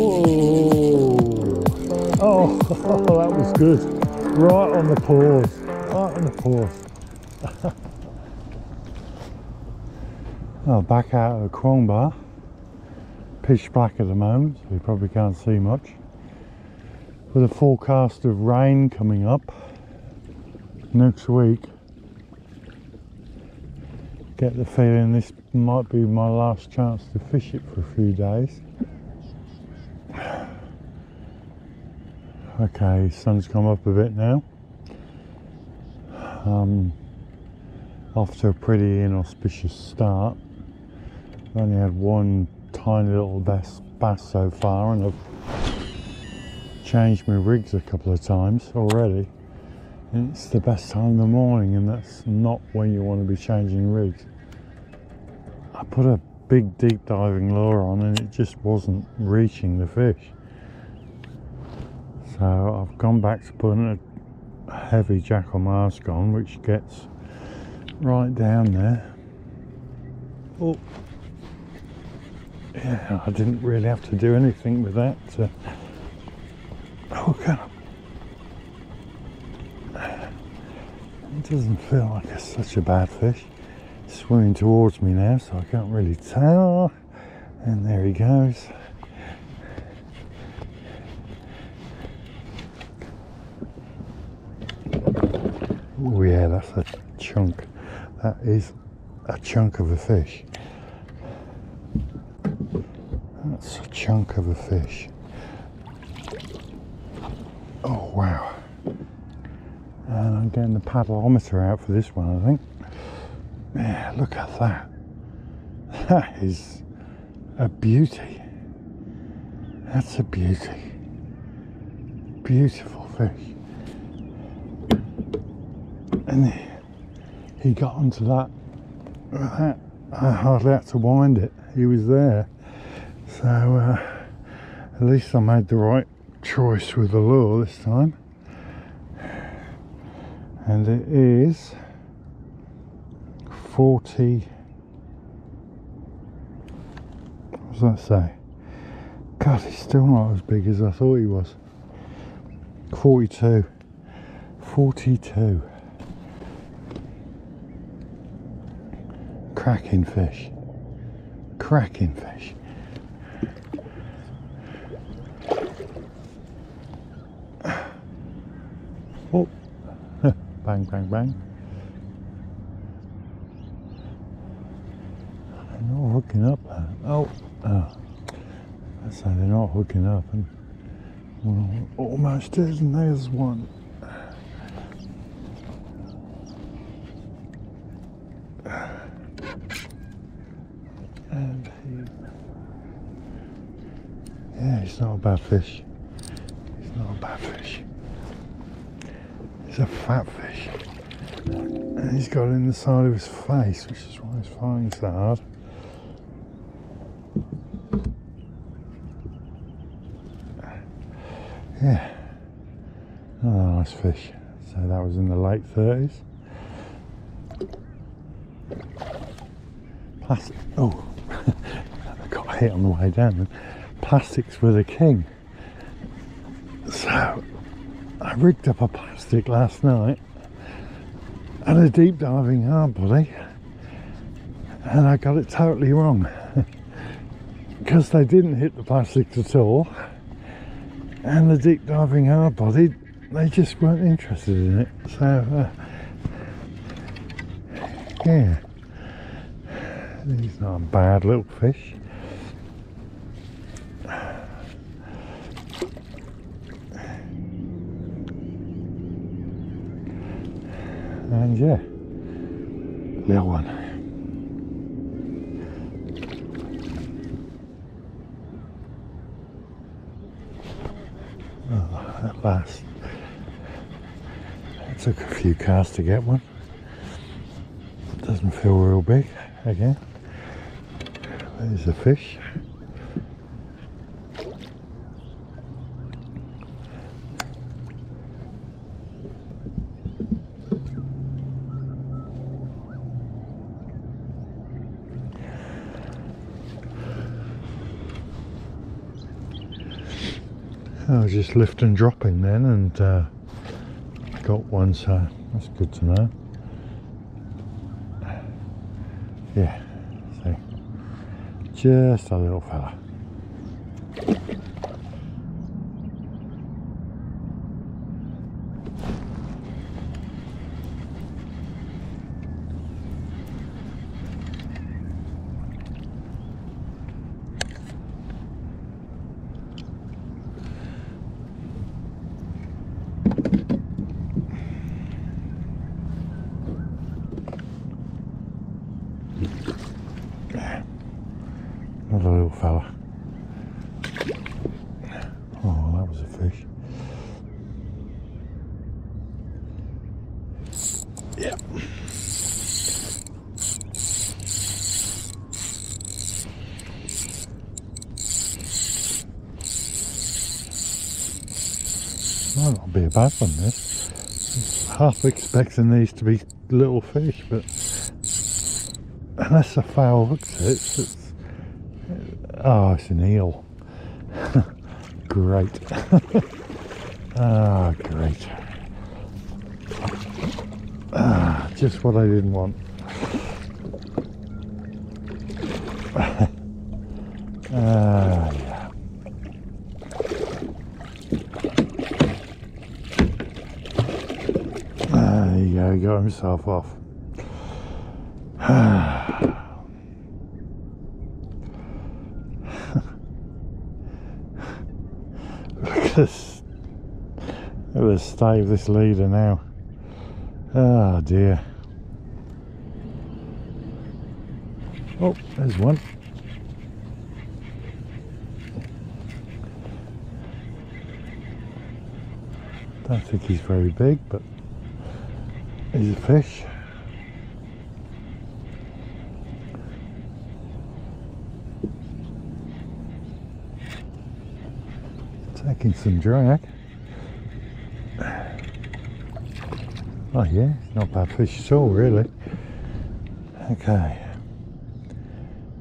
Oh, oh, that was good. Right on the pause. Right on the pause. oh, back out of the. Pitch black at the moment, so we probably can't see much. With a forecast of rain coming up next week. Get the feeling this might be my last chance to fish it for a few days. Okay, sun's come up a bit now. Um, to a pretty inauspicious start. I've only had one tiny little bass, bass so far and I've changed my rigs a couple of times already. And it's the best time in the morning and that's not when you want to be changing rigs. I put a big deep diving lure on and it just wasn't reaching the fish. So I've gone back to putting a heavy Jackall Mask on which gets right down there. Oh, yeah, I didn't really have to do anything with that to. It doesn't feel like it's such a bad fish. swimming towards me now, so I can't really tell. And there he goes. Oh yeah, that's a chunk. That is a chunk of a fish. That's a chunk of a fish. Oh wow. And I'm getting the paddleometer out for this one, I think. Yeah, look at that. That is a beauty. That's a beauty. Beautiful fish and he got onto that, I hardly had to wind it. He was there. So uh, at least I made the right choice with the lure this time. And it is 40 what does that say? God he's still not as big as I thought he was. 42 42 cracking fish. Cracking fish. Oh, bang, bang, bang. They're not hooking up. Oh, oh. I say they're not hooking up, and almost is, and there's one. He's not a bad fish. It's not a bad fish. It's a fat fish. And he's got it in the side of his face, which is why he's fighting so hard. Yeah. Another nice fish. So that was in the late 30s. Plastic. Oh, I got hit on the way down plastics were the king. So I rigged up a plastic last night and a deep diving hard body and I got it totally wrong. Because they didn't hit the plastics at all and the deep diving hard body they just weren't interested in it. So uh, yeah. He's not a bad little fish and yeah, little one. Oh, at last. It took a few casts to get one. Doesn't feel real big again. There's a fish. I was just lift and dropping then and uh, got one, so that's good to know. Yeah, see, just a little fella. Another little fella. Oh, that was a fish. Yeah. Might not be a bad one this. Half expecting these to be little fish, but unless the fowl hooks it, oh, it's an eel. great. ah, great. Ah, just what I didn't want. ah, yeah. Ah, you go, he got himself off. State of this leader now. Oh dear. Oh, there's one. Don't think he's very big, but he's a fish. Taking some drag. Oh yeah, not bad fish at all really. Okay.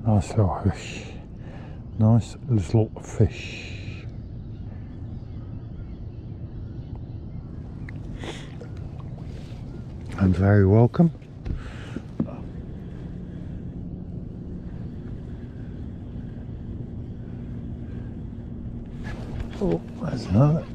Nice little fish. Nice little fish. And very welcome. Oh, there's another.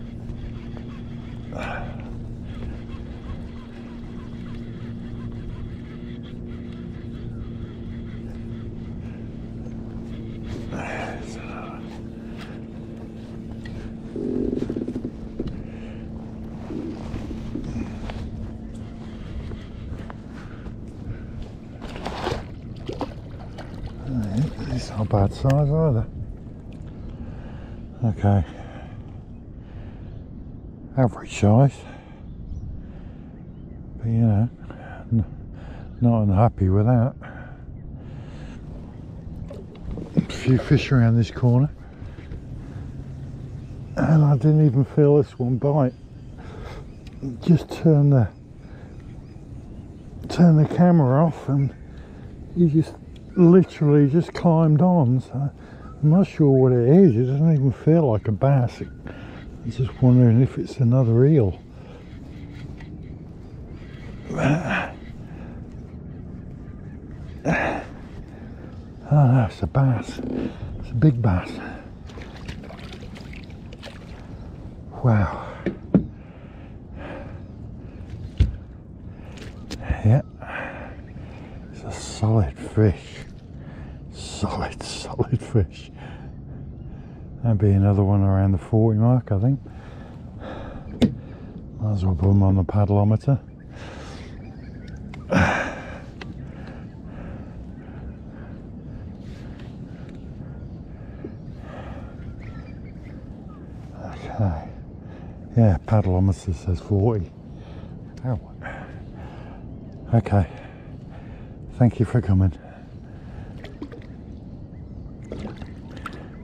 It's not bad size either. Okay. Average size. But you know, not unhappy with that. A few fish around this corner. And I didn't even feel this one bite. Just turn the turn the camera off and he just literally just climbed on. So I'm not sure what it is. It doesn't even feel like a bass. It- I'm just wondering if it's another eel. Ah, oh no, it's a bass. It's a big bass. Wow. Yeah. It's a solid fish. Solid, solid fish. That'd be another one around the 40 mark, I think. Might as well put them on the paddleometer. Okay. Yeah, paddleometer says 40. Oh. Okay. Thank you for coming.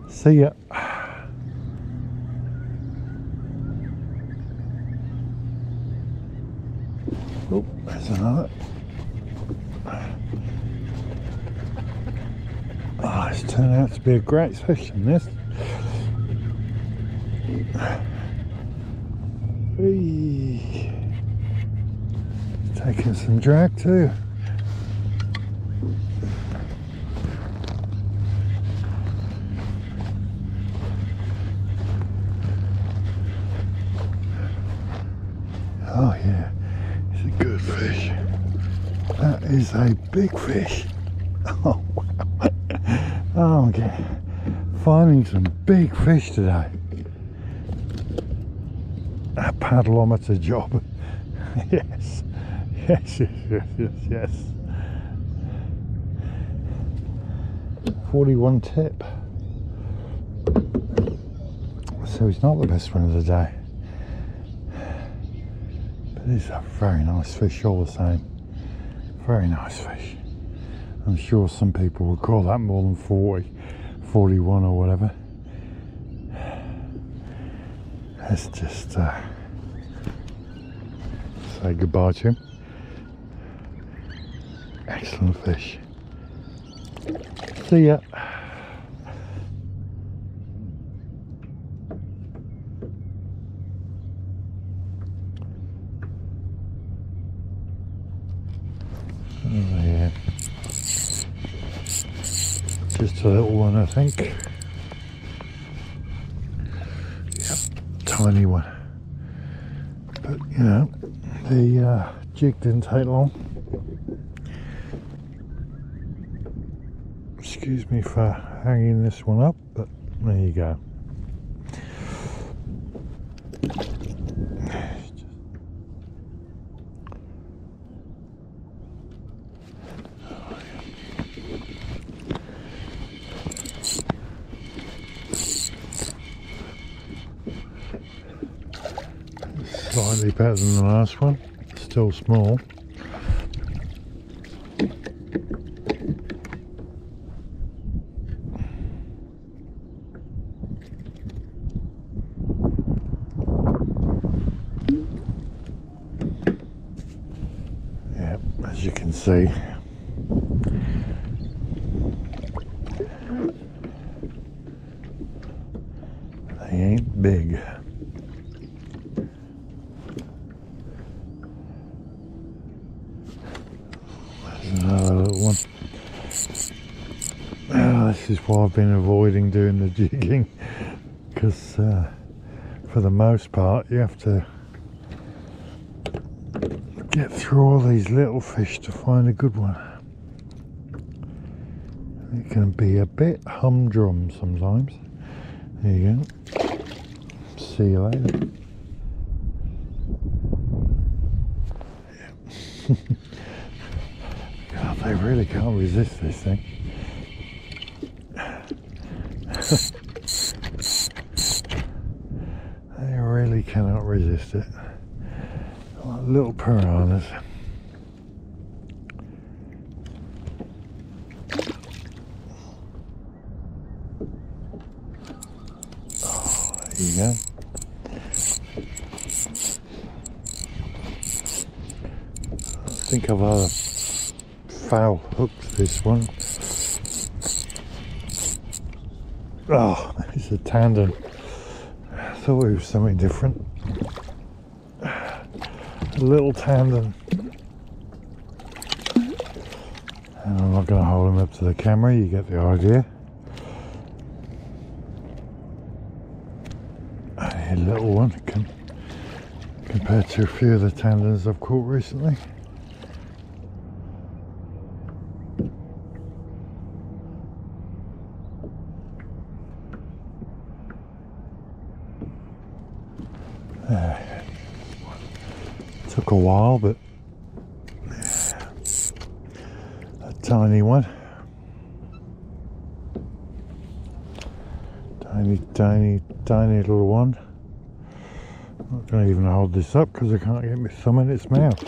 See ya. Oh, there's another. Oh, ah, it's turned out to be a great session, this. Whee. Taking some drag too. Oh yeah, a good fish. That is a big fish. Oh wow. Oh, okay. Finding some big fish today. A paddleometer job. yes. Yes, yes, yes, yes, yes. 41 tip. So he's not the best one of the day. But he's a very nice fish all the same. Very nice fish. I'm sure some people would call that more than 40, 41 or whatever. Let's just uh, say goodbye to him. Excellent fish. See ya. Oh, yeah. Just a little one, I think. Yep, tiny one. But you know, the uh, jig didn't take long. Excuse me for hanging this one up, but there you go. Better than the last one, still small. Yep, as you can see. They ain't big. There's another little one. Ah, this is why I've been avoiding doing the jigging because uh, for the most part you have to get through all these little fish to find a good one. It can be a bit humdrum sometimes. There you go. See you later. God, they really can't resist this thing. they really cannot resist it. Little piranhas. Oh, there you go. I think had a foul hook this one. Oh, it's a tandan. I thought it was something different. A little tandan. And I'm not going to hold him up to the camera, you get the idea. A little one compared to a few of the tandans I've caught recently. Took a while, but a tiny one. Tiny, tiny, tiny little one. I'm not going to even hold this up because I can't get my thumb in its mouth.